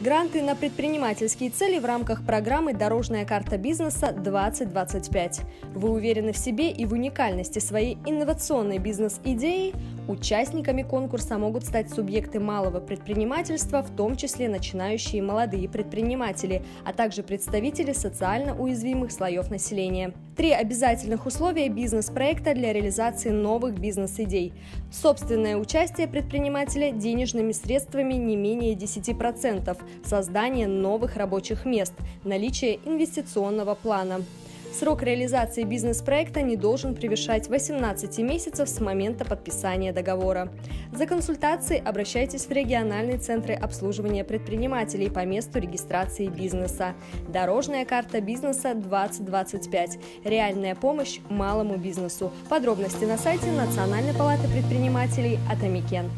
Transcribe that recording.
Гранты на предпринимательские цели в рамках программы «Дорожная карта бизнеса 2025». Вы уверены в себе и в уникальности своей инновационной бизнес-идеи? Участниками конкурса могут стать субъекты малого предпринимательства, в том числе начинающие молодые предприниматели, а также представители социально уязвимых слоев населения. Три обязательных условия бизнес-проекта для реализации новых бизнес-идей. Собственное участие предпринимателя денежными средствами не менее 10%, создание новых рабочих мест, наличие инвестиционного плана. Срок реализации бизнес-проекта не должен превышать 18 месяцев с момента подписания договора. За консультацией обращайтесь в региональные центры обслуживания предпринимателей по месту регистрации бизнеса. Дорожная карта бизнеса 2025. Реальная помощь малому бизнесу. Подробности на сайте Национальной палаты предпринимателей Атамикен.